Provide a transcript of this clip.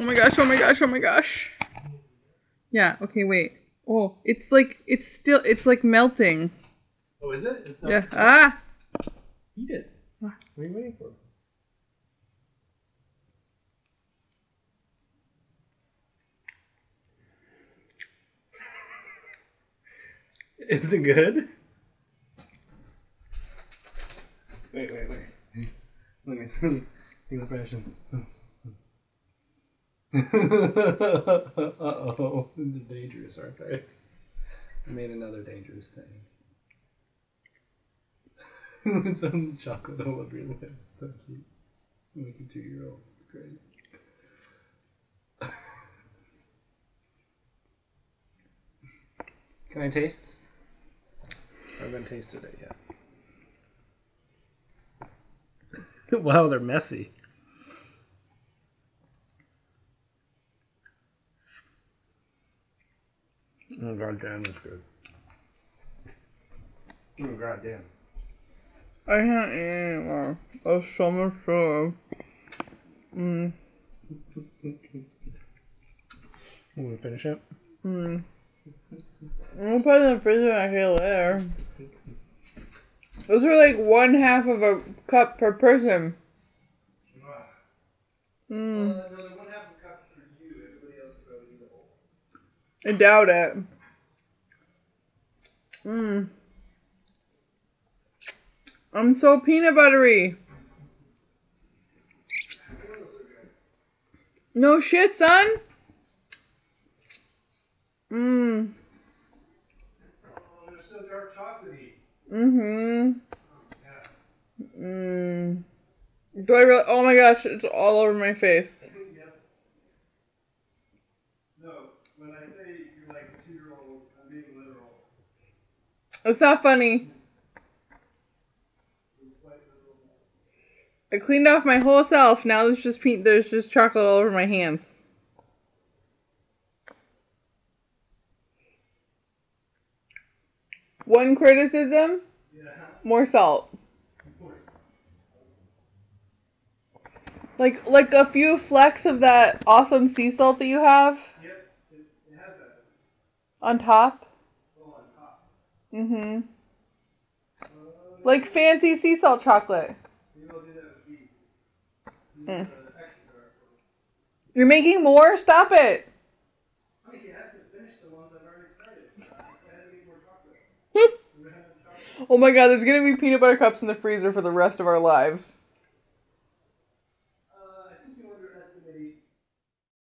Oh my gosh, oh my gosh, oh my gosh. Yeah, okay, wait. Oh, it's like, it's still, it's like melting. Oh, is it? It's not. Yeah. Ah! Eat it. What are you waiting for? Is it good? Wait, wait, wait. Let me see the impression. Uh oh, these are dangerous, aren't they? I made another dangerous thing. it's on the chocolate all over your lips. So cute. Like a two year old. It's great. Can I taste? I haven't tasted it yet. wow, they're messy. Oh god damn, that's good. Oh god damn. I can't eat anymore. There's so much sugar. Mmm. Want to finish it? Mmm. I'm gonna put it in the freezer and I can later. Those are like one half of a cup per person. Mmm. I doubt it. Mmm. I'm so peanut buttery. No shit, son. Mmm. Mm-hmm. Mmm. Do I really? Oh my gosh, it's all over my face. No, when I say you're like a two year old, I'm being literal. It's not funny. I cleaned off my whole self. Now there's just pe- there's just chocolate all over my hands. One criticism: more salt. Like like a few flecks of that awesome sea salt that you have Yep, it, it has that. on top. Mhm. Like fancy sea salt chocolate. Extra. You're making more? Stop it. Oh my god, there's gonna be peanut butter cups in the freezer for the rest of our lives.